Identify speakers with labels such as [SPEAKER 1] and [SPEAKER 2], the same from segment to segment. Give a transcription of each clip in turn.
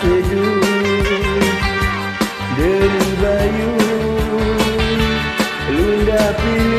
[SPEAKER 1] Dari Deru bayu Lundapi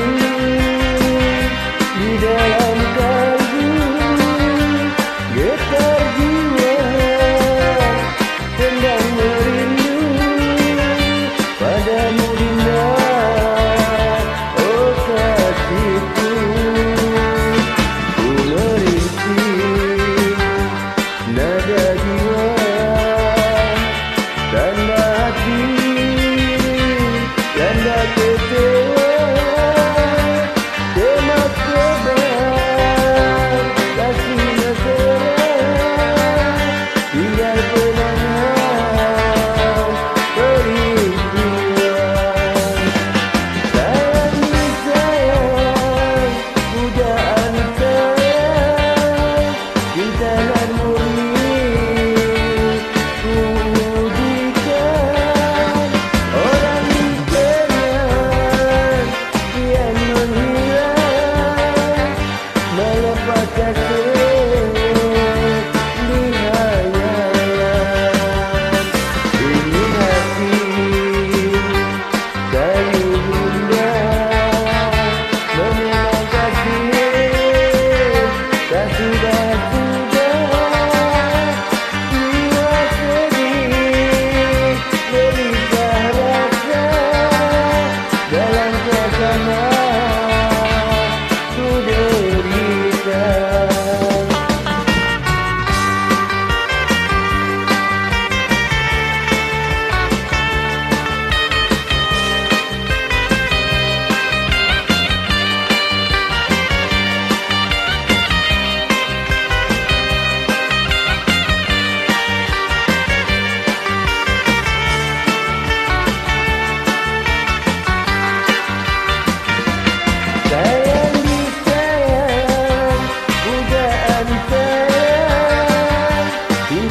[SPEAKER 1] Jalan ke sana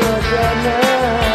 [SPEAKER 1] sederhana